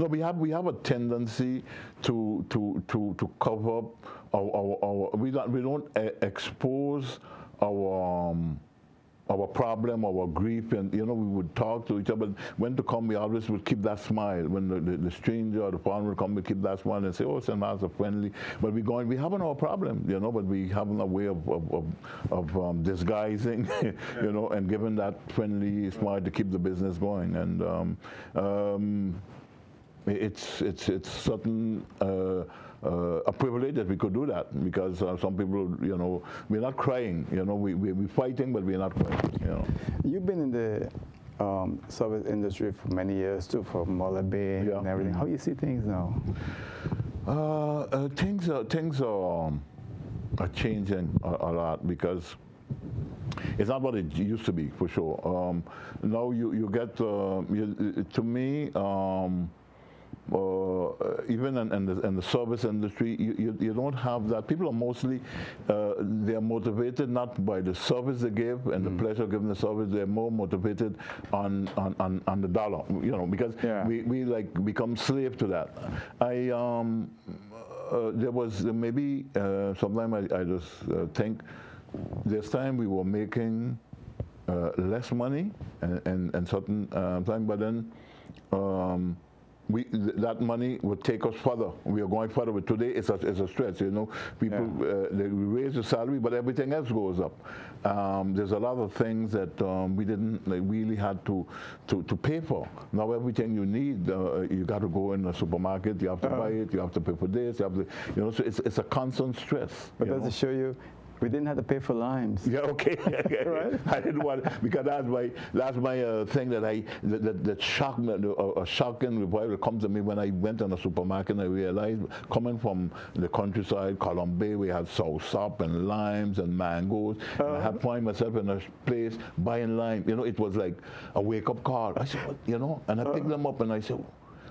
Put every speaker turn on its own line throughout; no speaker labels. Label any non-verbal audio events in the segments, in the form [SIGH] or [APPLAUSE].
No, we have we have a tendency to to to to cover up our, our, our we don't we don't uh, expose our. Um, our problem, our grief, and you know, we would talk to each other. When to come, we always would keep that smile. When the, the, the stranger or the foreigner would come, we keep that smile and say, "Oh. Mark's are friendly." But we going, we having our problem, you know. But we having a way of of, of, of um, disguising, [LAUGHS] you know, and giving that friendly smile to keep the business going. And um, um, it's it's it's certain. Uh, uh, a privilege that we could do that because uh, some people, you know, we're not crying, you know, we, we, we're fighting, but we're not crying, you know.
You've been in the um, service industry for many years too, for Mullet Bay yeah. and everything. How do you see things now?
Uh, uh, things are, things are, um, are changing a, a, lot because it's not what it used to be, for sure. Um, now you, you get, uh, you, to me, um, even in, in, the, in, the, service industry, you, you, you, don't have that. People are mostly, uh, they're motivated not by the service they give and mm. the pleasure of giving the service, they're more motivated on, on, on, on the dollar, you know, because yeah. we, we like become slave to that. I, um, uh, there was maybe, uh, sometime I, I just uh, think, this time we were making uh, less money and, and, and certain time, but then um, we, th that money would take us further. We are going further, but today it's a, it's a stretch. You know, people yeah. uh, they raise the salary, but everything else goes up. Um, there's a lot of things that um, we didn't like, really had to, to to pay for. Now everything you need, uh, you got to go in the supermarket. You have to uh buy it. You have to pay for this. You have to, you know, so it's it's a constant stress.
But does know? it show you we didn't have to pay for limes.
Yeah, okay. [LAUGHS] [LAUGHS] right? I didn't want because that's my that's my uh, thing that I that, that, that shocked me, uh, shocking revival comes to me when I went in a supermarket and I realized coming from the countryside, Column Bay, we had soursop and limes and mangoes. Uh and I had uh-huh. find myself in a place buying lime. You know, it was like a wake up call. I said, you know, and I picked -huh. them up and I said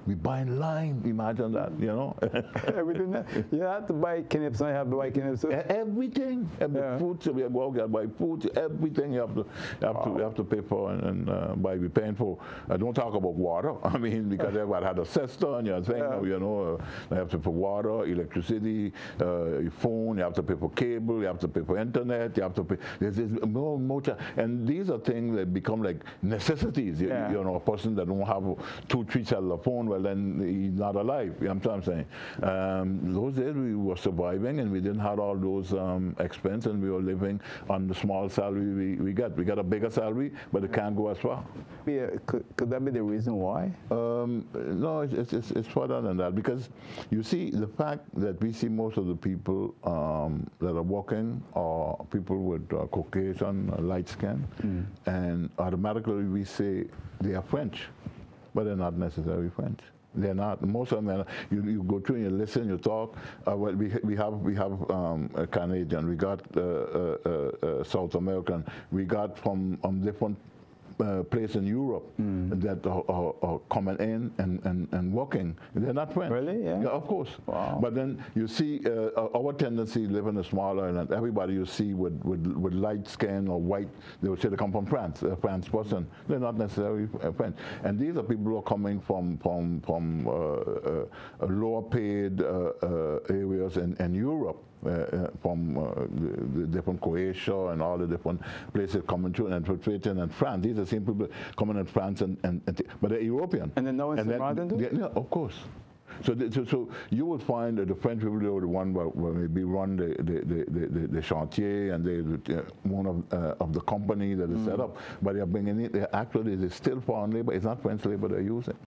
we buying lime. Imagine that, you know. [LAUGHS]
Everything that you have to buy knips. I have to buy knips.
Everything, every yeah. food. So we go out and buy food. Everything you have to, you have wow. to, you have to pay for and, and uh, buy. Be paying for. I don't talk about water. [LAUGHS] I mean, because everybody had a cistern. You know, thing, yeah. you know, uh, you have to pay for water, electricity, uh, your phone. You have to pay for cable. You have to pay for internet. You have to pay. There's, there's more, more, and these are things that become like necessities. Yeah. You, you know, a person that don't have two, three cellular phone well, then he's not alive. You know what I'm saying? Um, those days we were surviving and we didn't have all those um, expense and we were living on the small salary we, we get. We got a bigger salary, but it can't go as far.
Yeah, could, could that be the reason why? Um,
no, it's, it's, it's further than that because you see the fact that we see most of the people um, that are walking are people with uh, Caucasian, uh, light skin, mm. and automatically we say they are French but they're not necessarily French. They're not. Most of them, are, you, you go through and you listen, you talk. Uh, well, we, we have we have um, Canadian, we got uh, uh, uh, uh South American, we got from um, different uh, place in Europe mm. that are, are, are, coming in and, and, and working. They're not French.
Really? Yeah.
yeah of course. Wow. But then you see uh, our tendency living in a small island. Everybody you see with, with, with light skin or white, they would say they come from France, a French person. They're not necessarily uh, French. And these are people who are coming from, from, from uh, uh, lower paid areas in, in Europe. Uh, uh, from uh, the, different Croatia and all the different places coming through and infiltrating and France. These are the same people coming in France and, and, and but they're European.
And then no one's
and yeah, of course. So, the, so, so, you would find that the French people are the one where, where maybe run the the, the, the, the chantier and they the, one of uh, of the company that is mm. set up, but they're bringing it. They're actually it's still foreign labor. It's not French labor they're using.